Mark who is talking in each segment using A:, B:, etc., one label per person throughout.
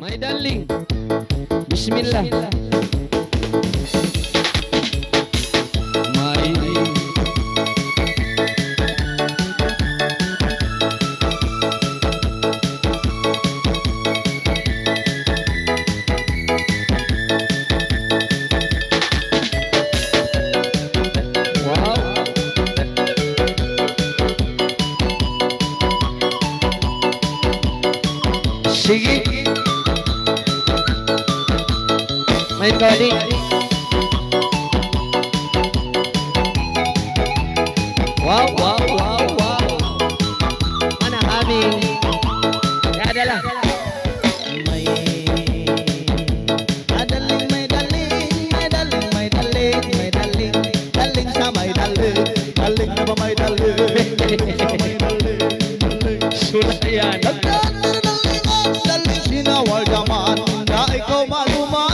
A: My darling Bismillah, wow Cheguei. Mercari Wow, wow, wow, wow Mana Amin Ya adalah
B: Sudah
A: ya, datang
B: dari China, warga mana? Kau malu malu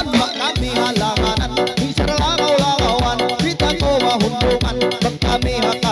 B: kami halanganan Di saralaw-lawan Kita ko mahuntungan Pag kami hakikat